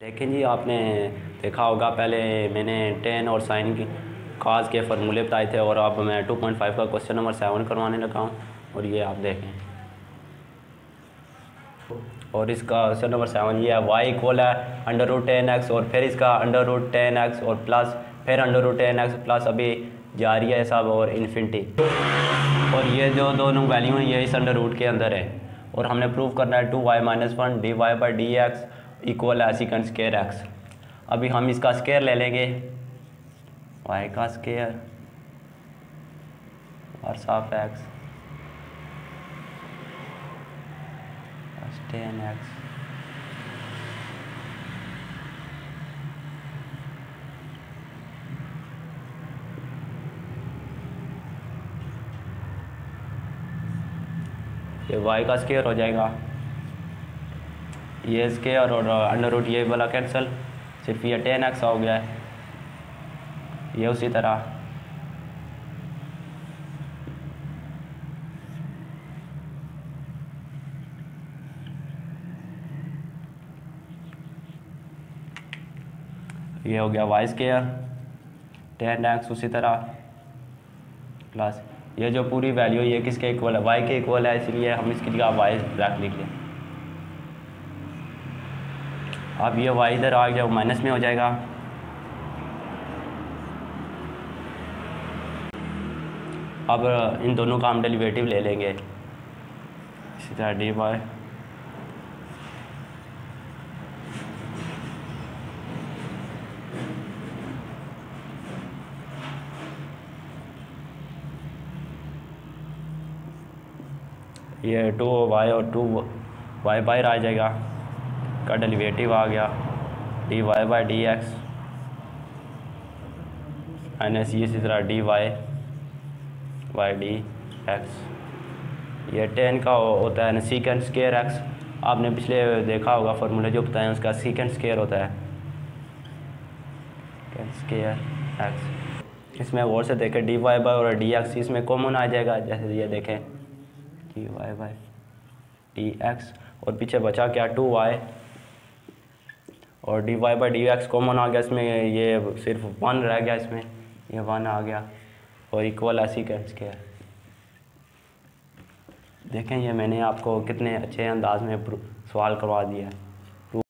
देखें जी, आपने देखा होगा, पहले मैंने टेन और साइन की काज के फार्मूले बताए थे और अब मैं 2.5 का क्वेश्चन नंबर सेवन करवाने लगा हूँ और ये आप देखें। और इसका क्वेश्चन नंबर सेवन ये है वाई इक्वल है अंडर रूट टेन एक्स और फिर इसका अंडर रूट टेन एक्स और प्लस फिर under root ten X plus अभी जा रही है सब और इन्फिनिटी और ये जो दोनों वैल्यू हैं, ये इस अंडर रूट के अंदर है। और हमने प्रूव करना है two Y minus one D Y by D X equal है सिकंड स्केयर एक्स अभी हम इसका स्केयर ले लेंगे। वाई का स्केयर और साफ़ एक्स टेन एक्स ये वाई का स्केयर हो जाएगा। ये स्केयर और अंडर रूट ये वाला कैंसिल सिर्फ़ ये टेन एक्स हो गया है. ये उसी तरह. ये हो गया वाई स्केयर टेन एक्स उसी तरह. प्लस ये जो पूरी वैल्यू ये किसके इक्वल है? वाई के इक्वल है, इसलिए हम इसकी जगह वाई ब्रैक लिख लें। अब ये वाई इधर आ गया, वो माइनस में हो जाएगा। अब इन दोनों का हम डेलीवेटिव ले लेंगे। इसी तरह डी वाई ये टू वाई और टू वाई बाहर आ जाएगा। का डेलीवेटिव आ गया D Y by D X minus ये इसी तरह D Y by D X ये टेन का होता है ना सीकेंड स्केयर एक्स आपने पिछले देखा होगा फार्मूले जो बताया उसका सीकेंड स्केयर होता है। स्केयर एक्स इसमें और से देखें डी वाई बाई और डी एक्स इसमें कॉमन आ जाएगा, जैसे ये देखें। D Y by D X और पीछे बचा क्या? टू वाई और D Y by D X common आ गया इसमें, ये सिर्फ़ वन रह गया इसमें, ये वन आ गया, और इक्वल ऐसी कैट स्केयर देखें ये मैंने आपको कितने अच्छे अंदाज में सवाल करवा दिया है।